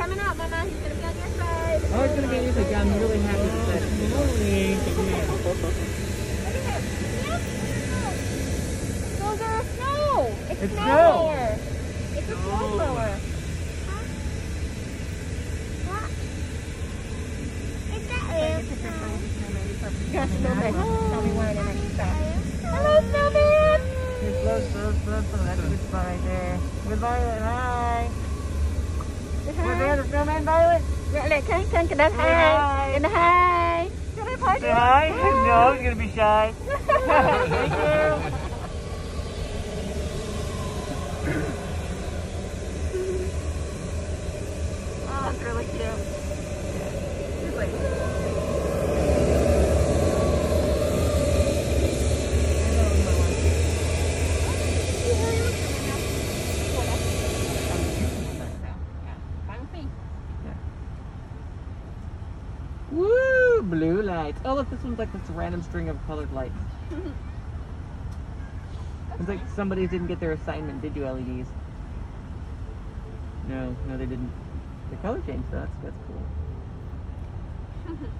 coming out, Mama. He's going to be on your side. Oh, he's going to be on your side. I'm really happy with that. Look at it. Those are snow. It's, it's snow. It's a snow blower. Huh? What? Is snowman. Hello, snowman. Goodbye there. Goodbye, bye. Hi. ទៅអ្នកលេខឃើញឃើញក្តឹងហើយក្តឹងហើយ Hi, no, I'm gonna be shy. Woo! Blue lights. Oh, look, this one's like this random string of colored lights. It's like somebody didn't get their assignment, did you, LEDs? No, no, they didn't. The color changed, though. That's, that's cool.